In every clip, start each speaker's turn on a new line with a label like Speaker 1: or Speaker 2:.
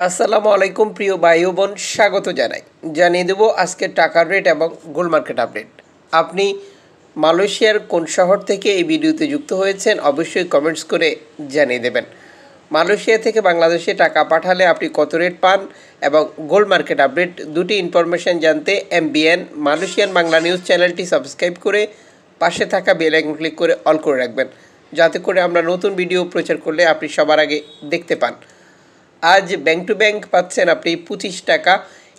Speaker 1: আসসালামু আলাইকুম প্রিয় ভাই বোন, স্বাগত জানাই। জানিয়ে দেবো আজকের টাকার রেট এবং গোল্ড মার্কেট আপডেট আপনি মালয়েশিয়ার কোন শহর থেকে এই ভিডিওতে যুক্ত হয়েছেন অবশ্যই কমেন্টস করে জানিয়ে দেবেন। মালয়েশিয়া থেকে বাংলাদেশে টাকা পাঠালে আপনি কত রেট পান এবং গোল্ড মার্কেট আপডেট দুটি ইনফরমেশন জানতে এমবিএন মালয়েশিয়ান বাংলা নিউজ চ্যানেলটি সাবস্ক্রাইব করে পাশে থাকা বেল আইকন ক্লিক করে অল করে রাখবেন। যাতে করে আমরা নতুন ভিডিও প্রচার করলে আপনি সবার আগে দেখতে পান। আজ ব্যাংক টু ব্যাংক পাচ্ছেন আপনি পঁচিশ টাকা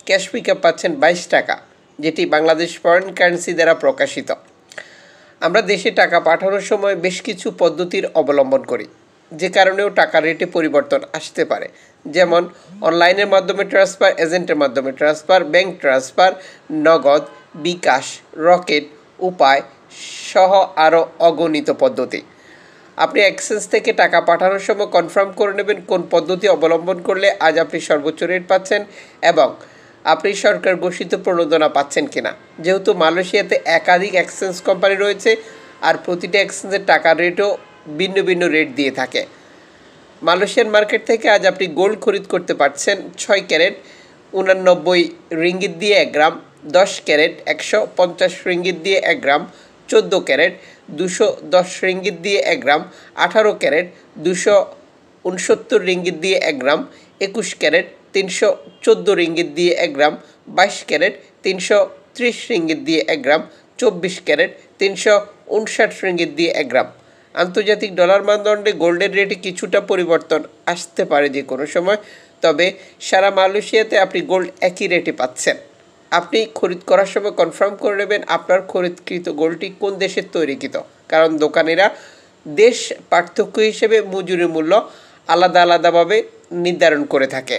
Speaker 1: ক্যাশ পিক পাচ্ছেন বাইশ টাকা, যেটি বাংলাদেশ ফরেন কারেন্সি দ্বারা প্রকাশিত। আমরা দেশে টাকা পাঠানোর সময় বেশ কিছু পদ্ধতির অবলম্বন করি, যে কারণেও টাকা রেটে পরিবর্তন আসতে পারে। যেমন অনলাইনের মাধ্যমে ট্রান্সফার এজেন্টের মাধ্যমে ট্রান্সফার ব্যাংক ট্রান্সফার নগদ, বিকাশ রকেট উপায় সহ আরও অগণিত পদ্ধতি। আপনি এক্সচেঞ্জ থেকে টাকা পাঠানোর সময় কনফার্ম করে নেবেন কোন পদ্ধতি অবলম্বন করলে আজ আপনি সর্বোচ্চ রেট পাচ্ছেন এবং আপনি সরকার ঘোষিত প্রণোদনা পাচ্ছেন কিনা। যেহেতু মালয়েশিয়াতে একাধিক এক্সচেঞ্জ কোম্পানি রয়েছে আর প্রতিটা এক্সচেঞ্জের টাকার রেটও ভিন্ন ভিন্ন রেট দিয়ে থাকে। মালয়েশিয়ান মার্কেট থেকে আজ আপনি গোল্ড খরিদ করতে পারছেন ছয় ক্যারেট উনানব্বই রিঙ্গিত দিয়ে এক গ্রাম, দশ ক্যারেট একশো পঞ্চাশ রিঙ্গিত দিয়ে এক গ্রাম চোদ্দ ক্যারেট, দুশো দশ রিঙ্গিত দিয়ে এক গ্রাম, আঠারো ক্যারেট, দুশো উনসত্তর রিঙ্গিত দিয়ে এক গ্রাম, একুশ ক্যারেট, তিনশো চোদ্দ রিঙ্গিত দিয়ে এক গ্রাম, বাইশ ক্যারেট, তিনশো ত্রিশ রিঙ্গিত দিয়ে এক গ্রাম, চব্বিশ ক্যারেট, তিনশো উনষাট রিঙ্গিত দিয়ে এক গ্রাম। আন্তর্জাতিক ডলার মানদণ্ডে গোল্ডের রেটে কিছুটা পরিবর্তন আসতে পারে যে কোনো সময়, তবে সারা মালয়েশিয়াতে আপনি গোল্ড একই রেটে পাচ্ছেন। আপনি খরিদ করার সময় কনফার্ম করে নেবেন আপনার খরিদকৃত গোলটি কোন দেশের তৈরিকৃত। কারণ দোকানেরা দেশ পার্থক্য হিসেবে মজুরি মূল্য আলাদা আলাদাভাবে নির্ধারণ করে থাকে।